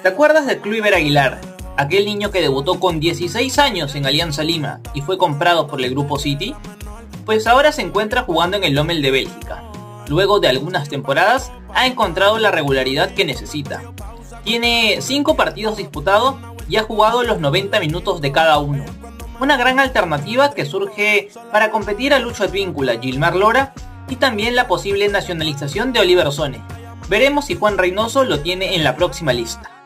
¿Te acuerdas de Kluivert Aguilar? Aquel niño que debutó con 16 años en Alianza Lima y fue comprado por el grupo City. Pues ahora se encuentra jugando en el Lommel de Bélgica. Luego de algunas temporadas ha encontrado la regularidad que necesita. Tiene 5 partidos disputados y ha jugado los 90 minutos de cada uno. Una gran alternativa que surge para competir a Lucho Advíncula, Gilmar Lora y también la posible nacionalización de Oliver Sone. Veremos si Juan Reynoso lo tiene en la próxima lista.